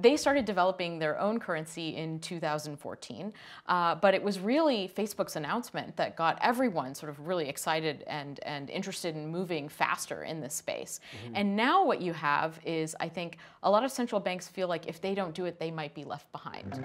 they started developing their own currency in 2014, uh, but it was really Facebook's announcement that got everyone sort of really excited and, and interested in moving faster in this space. Mm-hmm. And now what you have is, I think, a lot of central banks feel like if they don't do it, they might be left behind.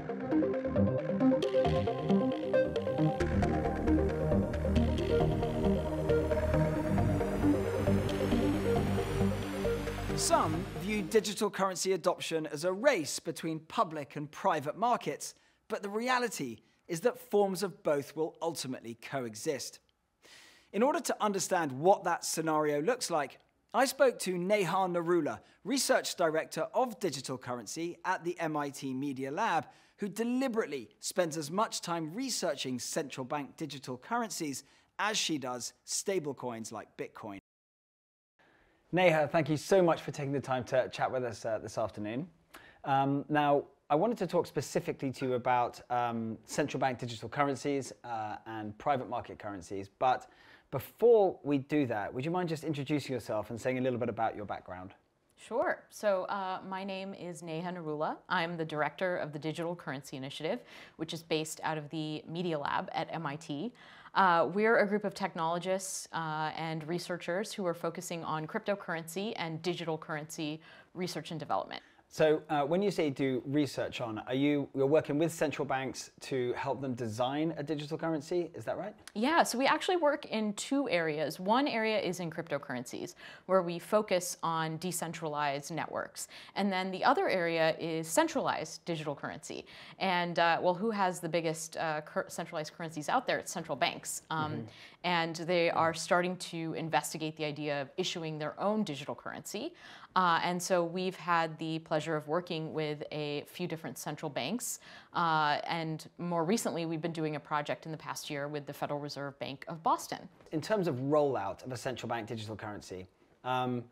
Some view digital currency adoption as a race between public and private markets, but the reality is that forms of both will ultimately coexist. In order to understand what that scenario looks like, I spoke to Neha Narula, Research Director of Digital Currency at the MIT Media Lab, who deliberately spends as much time researching central bank digital currencies as she does stablecoins like Bitcoin. Neha, thank you so much for taking the time to chat with us uh, this afternoon. Um, now, I wanted to talk specifically to you about um, central bank digital currencies uh, and private market currencies. But before we do that, would you mind just introducing yourself and saying a little bit about your background? Sure. So uh, my name is Neha Narula. I'm the director of the Digital Currency Initiative, which is based out of the Media Lab at MIT. Uh, we're a group of technologists uh, and researchers who are focusing on cryptocurrency and digital currency research and development. So uh, when you say do research on, are you you're working with central banks to help them design a digital currency? Is that right? Yeah. So we actually work in two areas. One area is in cryptocurrencies, where we focus on decentralized networks, and then the other area is centralized digital currency. And uh, well, who has the biggest uh, centralized currencies out there? It's central banks. Um, mm-hmm and they are starting to investigate the idea of issuing their own digital currency. Uh, and so we've had the pleasure of working with a few different central banks. Uh, and more recently, we've been doing a project in the past year with the Federal Reserve Bank of Boston. In terms of rollout of a central bank digital currency, um,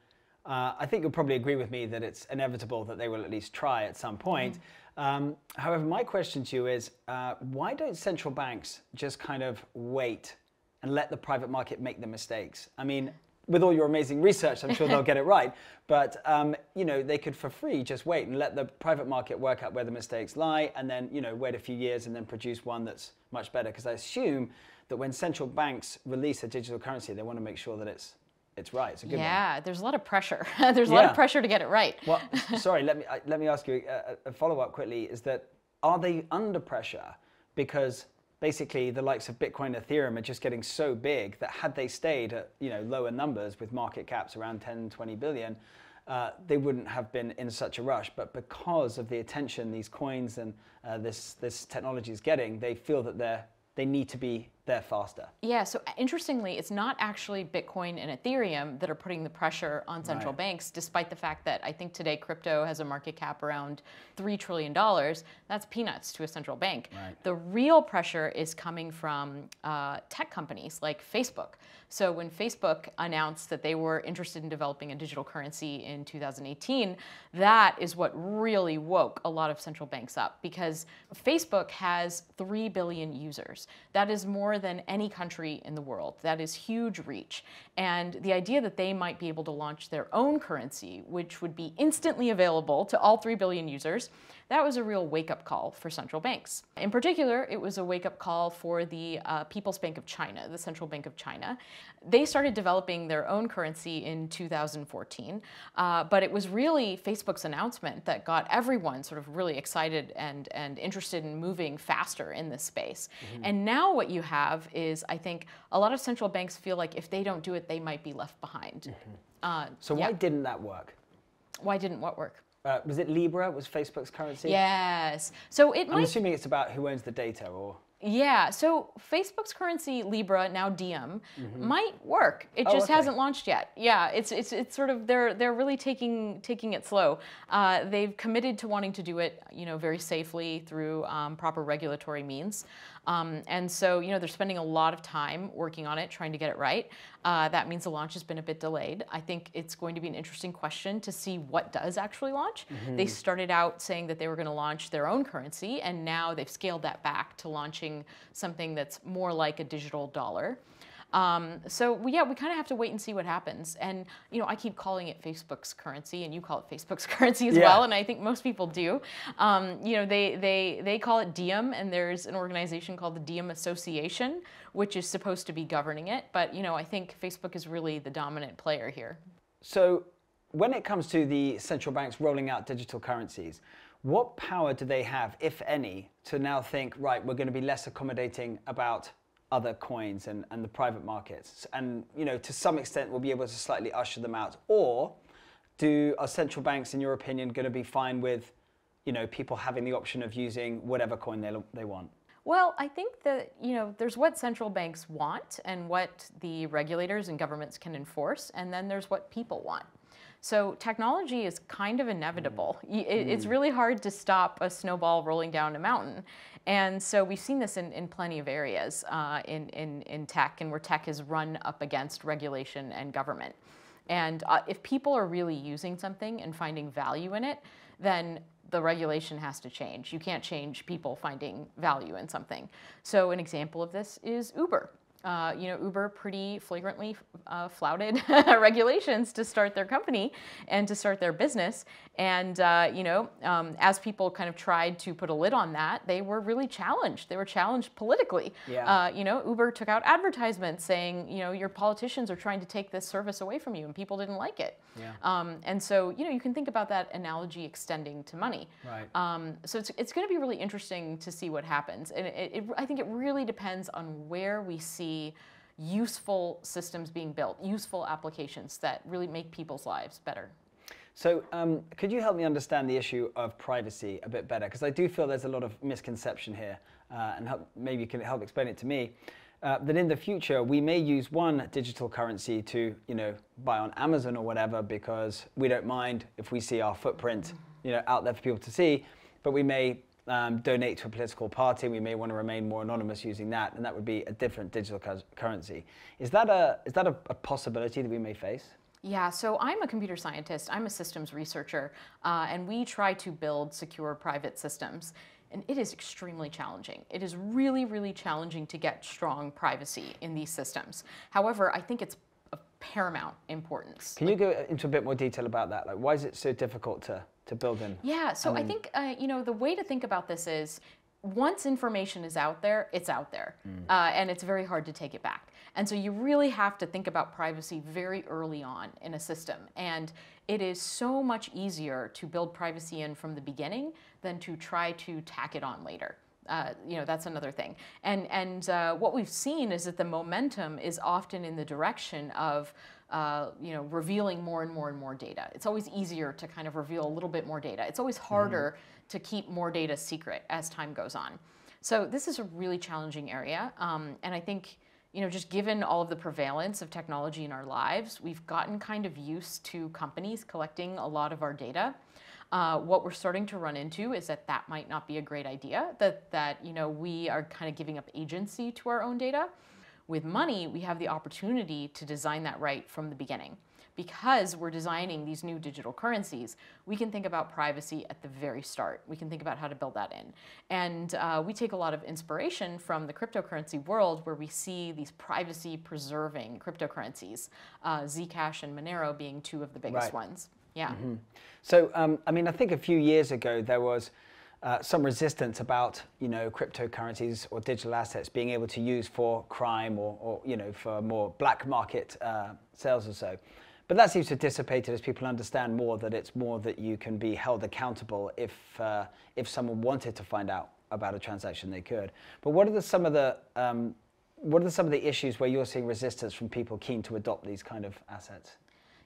uh, I think you'll probably agree with me that it's inevitable that they will at least try at some point. Mm. Um, however, my question to you is uh, why don't central banks just kind of wait and let the private market make the mistakes. I mean, with all your amazing research, I'm sure they'll get it right. But um, you know, they could for free just wait and let the private market work out where the mistakes lie, and then you know wait a few years and then produce one that's much better. Because I assume that when central banks release a digital currency, they want to make sure that it's it's right. It's a good yeah, one. there's a lot of pressure. there's a yeah. lot of pressure to get it right. well, sorry. Let me let me ask you a, a follow up quickly. Is that are they under pressure because basically the likes of Bitcoin, and Ethereum are just getting so big that had they stayed at you know lower numbers with market caps around 10, 20 billion, uh, they wouldn't have been in such a rush. But because of the attention these coins and uh, this this technology is getting, they feel that they're they need to be there faster. Yeah, so interestingly, it's not actually Bitcoin and Ethereum that are putting the pressure on central right. banks, despite the fact that I think today crypto has a market cap around $3 trillion. That's peanuts to a central bank. Right. The real pressure is coming from uh, tech companies like Facebook. So when Facebook announced that they were interested in developing a digital currency in 2018, that is what really woke a lot of central banks up because Facebook has 3 billion users. That is more than any country in the world. That is huge reach. And the idea that they might be able to launch their own currency, which would be instantly available to all 3 billion users, that was a real wake up call for central banks. In particular, it was a wake up call for the uh, People's Bank of China, the Central Bank of China. They started developing their own currency in 2014, uh, but it was really Facebook's announcement that got everyone sort of really excited and, and interested in moving faster in this space. Mm-hmm. And now what you have is, I think, a lot of central banks feel like if they don't do it, they might be left behind. Mm-hmm. Uh, so, yeah. why didn't that work? Why didn't what work? Uh, was it Libra? Was Facebook's currency? Yes. So it. I'm might... assuming it's about who owns the data, or. Yeah, so Facebook's currency Libra, now Diem, mm-hmm. might work. It oh, just okay. hasn't launched yet. Yeah, it's it's it's sort of they're they're really taking taking it slow. Uh, they've committed to wanting to do it, you know, very safely through um, proper regulatory means. Um, and so, you know, they're spending a lot of time working on it, trying to get it right. Uh, that means the launch has been a bit delayed. I think it's going to be an interesting question to see what does actually launch. Mm-hmm. They started out saying that they were going to launch their own currency, and now they've scaled that back to launching something that's more like a digital dollar. Um, so we, yeah, we kind of have to wait and see what happens. And you know, I keep calling it Facebook's currency, and you call it Facebook's currency as Yeah. well, and I think most people do. Um, you know, they they they call it Diem, and there's an organization called the Diem Association, which is supposed to be governing it. But you know, I think Facebook is really the dominant player here. So, when it comes to the central banks rolling out digital currencies, what power do they have, if any, to now think, right, we're going to be less accommodating about other coins and, and the private markets? And, you know, to some extent, we'll be able to slightly usher them out. Or do are central banks, in your opinion, going to be fine with, you know, people having the option of using whatever coin they, they want? Well, I think that you know there's what central banks want and what the regulators and governments can enforce, and then there's what people want. So technology is kind of inevitable. Y- it- It's really hard to stop a snowball rolling down a mountain. And so we've seen this in, in plenty of areas uh, in, in, in tech and where tech has run up against regulation and government. And uh, if people are really using something and finding value in it, then the regulation has to change. You can't change people finding value in something. So an example of this is Uber. Uh, you know, Uber pretty flagrantly uh, flouted regulations to start their company and to start their business. And, uh, you know, um, as people kind of tried to put a lid on that, they were really challenged. They were challenged politically. Yeah. Uh, you know, Uber took out advertisements saying, you know, your politicians are trying to take this service away from you, and people didn't like it. Yeah. Um, and so, you know, you can think about that analogy extending to money. Right. Um, so it's, it's going to be really interesting to see what happens. And it, it, I think it really depends on where we see useful systems being built, useful applications that really make people's lives better. So, um, could you help me understand the issue of privacy a bit better? Because I do feel there's a lot of misconception here, uh, and help, maybe you can help explain it to me. Uh, that in the future we may use one digital currency to, you know, buy on Amazon or whatever because we don't mind if we see our footprint, you know, out there for people to see. But we may um, donate to a political party. We may want to remain more anonymous using that, and that would be a different digital cur- currency. Is that a is that a, a possibility that we may face? Yeah, so I'm a computer scientist, I'm a systems researcher, uh, and we try to build secure private systems. And it is extremely challenging. It is really, really challenging to get strong privacy in these systems. However, I think it's of paramount importance. Can you go into a bit more detail about that? Like, why is it so difficult to, to build in? Yeah, so I think uh, you know the way to think about this is once information is out there, it's out there, uh, and it's very hard to take it back. And so you really have to think about privacy very early on in a system. And it is so much easier to build privacy in from the beginning than to try to tack it on later. Uh, you know that's another thing and and uh, what we've seen is that the momentum is often in the direction of uh, you know revealing more and more and more data it's always easier to kind of reveal a little bit more data it's always harder to keep more data secret as time goes on so this is a really challenging area um, and i think you know just given all of the prevalence of technology in our lives we've gotten kind of used to companies collecting a lot of our data uh, what we're starting to run into is that that might not be a great idea. That that you know we are kind of giving up agency to our own data. With money, we have the opportunity to design that right from the beginning. Because we're designing these new digital currencies, we can think about privacy at the very start. We can think about how to build that in. And uh, we take a lot of inspiration from the cryptocurrency world where we see these privacy preserving cryptocurrencies, uh, Zcash and Monero being two of the biggest Right. ones. Yeah. So, um, I mean, I think a few years ago there was uh, some resistance about, you know, cryptocurrencies or digital assets being able to use for crime or, or you know, for more black market uh, sales or so. But that seems to have dissipated as people understand more that it's more that you can be held accountable if uh, if someone wanted to find out about a transaction, they could. But what are the, some of the um, what are some of the issues where you're seeing resistance from people keen to adopt these kind of assets?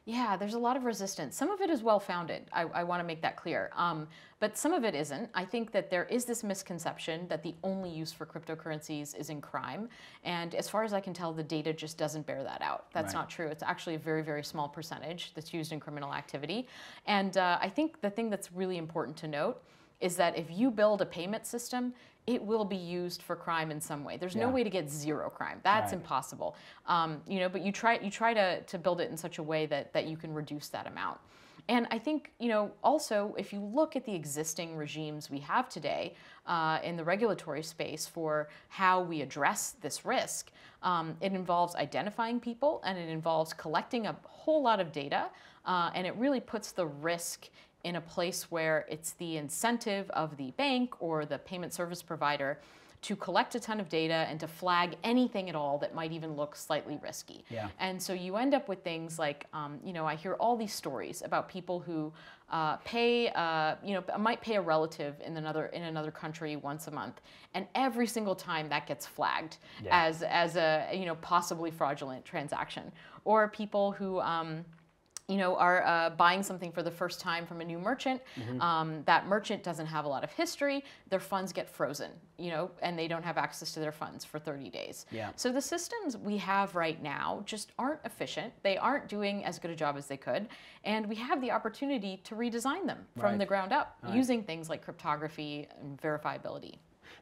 Yeah, there's a lot of resistance. Some of it is well founded. I, I want to make that clear. Um, but some of it isn't. I think that there is this misconception that the only use for cryptocurrencies is in crime. And as far as I can tell, the data just doesn't bear that out. That's Right. not true. It's actually a very, very small percentage that's used in criminal activity. And uh, I think the thing that's really important to note is that if you build a payment system, it will be used for crime in some way. There's no way to get zero crime. That's Right. impossible. Um, you know, but you try you try to, to build it in such a way that that you can reduce that amount. And I think, you know, also if you look at the existing regimes we have today uh, in the regulatory space for how we address this risk, um, it involves identifying people and it involves collecting a whole lot of data. Uh, and it really puts the risk in a place where it's the incentive of the bank or the payment service provider to collect a ton of data and to flag anything at all that might even look slightly risky. Yeah. And so you end up with things like, um, you know, I hear all these stories about people who uh, pay, uh, you know, might pay a relative in another in another country once a month, and every single time that gets flagged yeah. as as a you know possibly fraudulent transaction, or people who. Um, you know, are uh, buying something for the first time from a new merchant. Mm-hmm. Um, that merchant doesn't have a lot of history. Their funds get frozen, you know, and they don't have access to their funds for 30 days. Yeah. So the systems we have right now just aren't efficient. They aren't doing as good a job as they could. And we have the opportunity to redesign them from right. the ground up right. using things like cryptography and verifiability.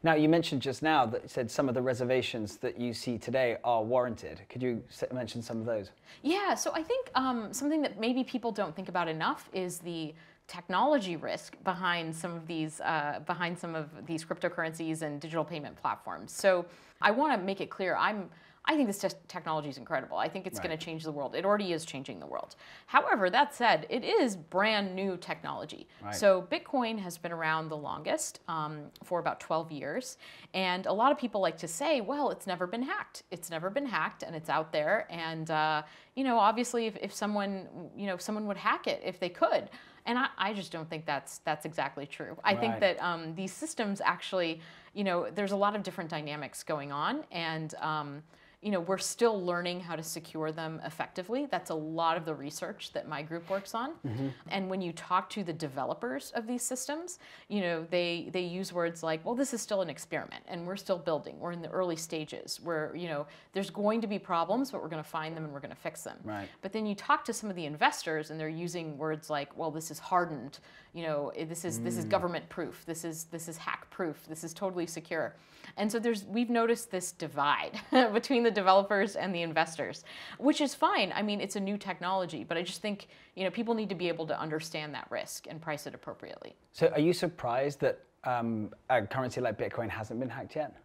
Now, you mentioned just now that you said some of the reservations that you see today are warranted. Could you mention some of those? Yeah, so I think um, something that maybe people don't think about enough is the technology risk behind some of these uh, behind some of these cryptocurrencies and digital payment platforms. So I want to make it clear I'm I think this technology is incredible. I think it's right. going to change the world. It already is changing the world. However, that said, it is brand new technology. Right. So Bitcoin has been around the longest um, for about 12 years. And a lot of people like to say, well, it's never been hacked. It's never been hacked and it's out there. And, uh, you know, obviously if, if someone, you know, someone would hack it if they could. And I, I just don't think that's that's exactly true. I right. think that um, these systems actually, you know, there's a lot of different dynamics going on, and um, you know, we're still learning how to secure them effectively. That's a lot of the research that my group works on. Mm-hmm. And when you talk to the developers of these systems, you know, they they use words like, "Well, this is still an experiment, and we're still building. We're in the early stages. Where you know, there's going to be problems, but we're going to find them and we're going to fix them." Right. But then you talk to some of the investors, and they're using words like, "Well, this is hardened. You know, this is mm. this is government proof. This is this is hack proof. This is totally secure." And so there's we've noticed this divide between the developers and the investors, which is fine. I mean, it's a new technology, but I just think you know people need to be able to understand that risk and price it appropriately. So, are you surprised that um, a currency like Bitcoin hasn't been hacked yet?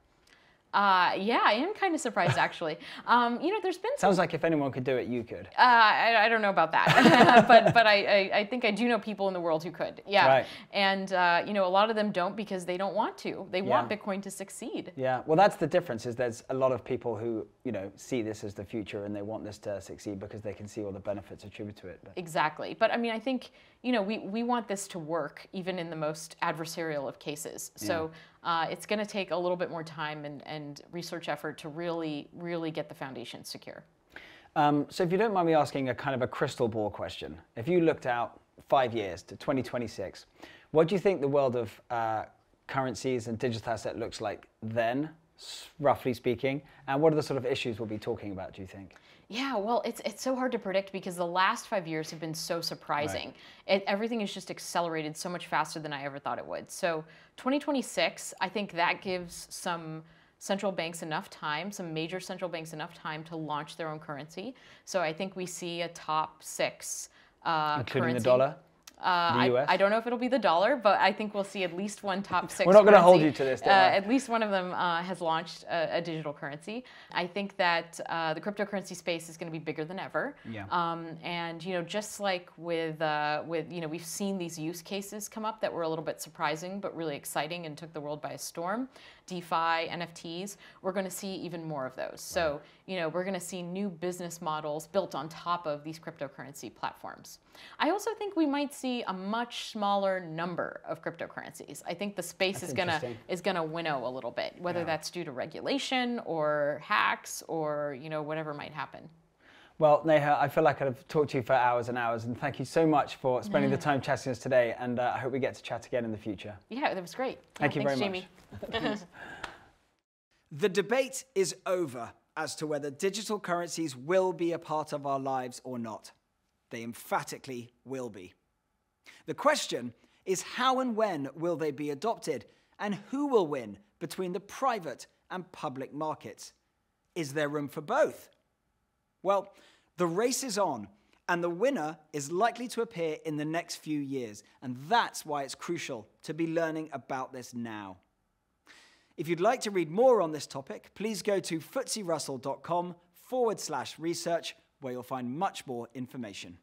Uh, yeah, I am kind of surprised actually. Um, you know, there's been sounds like if anyone could do it, you could. Uh, I, I don't know about that, but but I, I, I think I do know people in the world who could. Yeah, right. and uh, you know, a lot of them don't because they don't want to. They yeah. want Bitcoin to succeed. Yeah, well, that's the difference. Is there's a lot of people who you know see this as the future and they want this to succeed because they can see all the benefits attributed to it. But. Exactly, but I mean, I think you know we we want this to work even in the most adversarial of cases. So. Uh, it's going to take a little bit more time and, and research effort to really, really get the foundation secure. Um, so if you don't mind me asking a kind of a crystal ball question, if you looked out five years to 2026, what do you think the world of uh, currencies and digital asset looks like then, roughly speaking? And what are the sort of issues we'll be talking about, do you think? Yeah, well, it's it's so hard to predict because the last five years have been so surprising. Right. It, everything is just accelerated so much faster than I ever thought it would. So 2026, I think that gives some central banks enough time, some major central banks enough time to launch their own currency. So I think we see a top six uh, including currency. the dollar. Uh, I, I, don't know if it'll be the dollar, but I think we'll see at least one top six. We're not going to hold you to this. Uh, at least one of them uh, has launched a, a, digital currency. I think that uh, the cryptocurrency space is going to be bigger than ever. Yeah. Um, and you know, just like with uh, with you know, we've seen these use cases come up that were a little bit surprising but really exciting and took the world by a storm. DeFi, NFTs, we're going to see even more of those. So, you know, we're going to see new business models built on top of these cryptocurrency platforms. I also think we might see a much smaller number of cryptocurrencies. I think the space that's is going to is going to winnow a little bit, whether yeah. that's due to regulation or hacks or, you know, whatever might happen. Well, Neha, I feel like I've talked to you for hours and hours, and thank you so much for spending the time chatting us today. And uh, I hope we get to chat again in the future. Yeah, that was great. Thank yeah, you thanks, very Jamie. much. the debate is over as to whether digital currencies will be a part of our lives or not. They emphatically will be. The question is how and when will they be adopted, and who will win between the private and public markets? Is there room for both? Well, the race is on, And the winner is likely to appear in the next few years. And that's why it's crucial to be learning about this now. If you'd like to read more on this topic, please go to ftserussell.com forward slash research, where you'll find much more information.